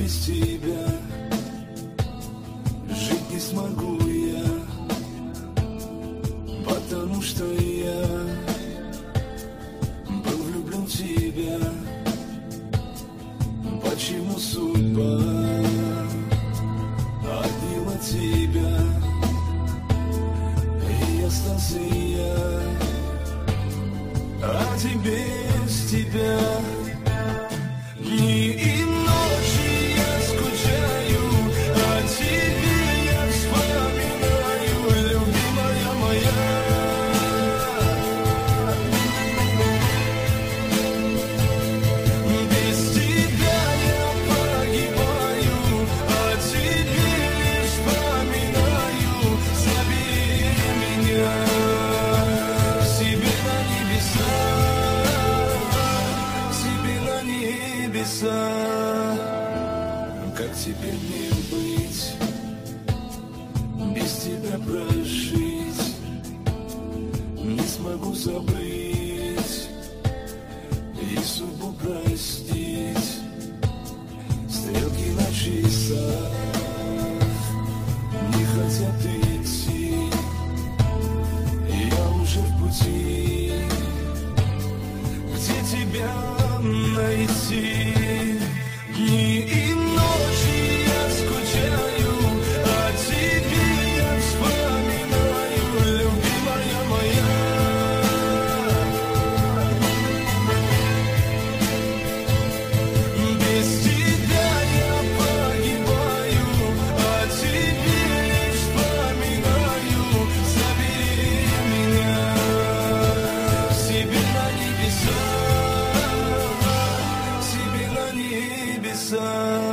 без тебя. Жить не смогу я Потому что я Был влюблен в тебя. Почему судьба Отняла тебя? И остался я А тебе без тебя. Как теперь мне быть? Без тебя прожить Не смогу забыть И судьбу простить Стрелки на часах Не хотят идти Я уже в пути Где тебя найти?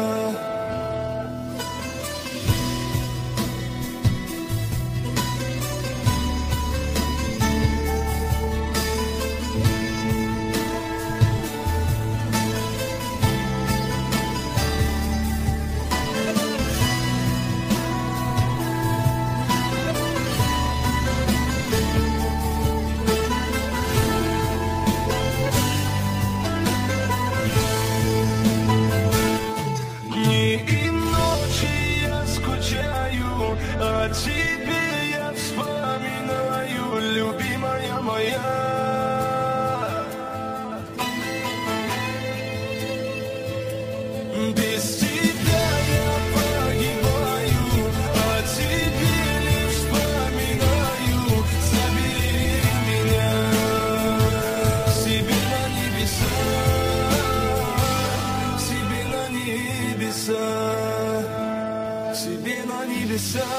Небеса. Моя. Без тебя я погибаю, а тебе лишь вспоминаю. Забери меня себе на небеса, себе на небеса, себе на небеса,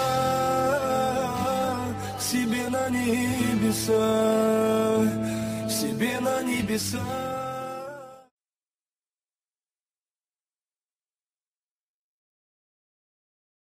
себе на небеса, себе на небеса.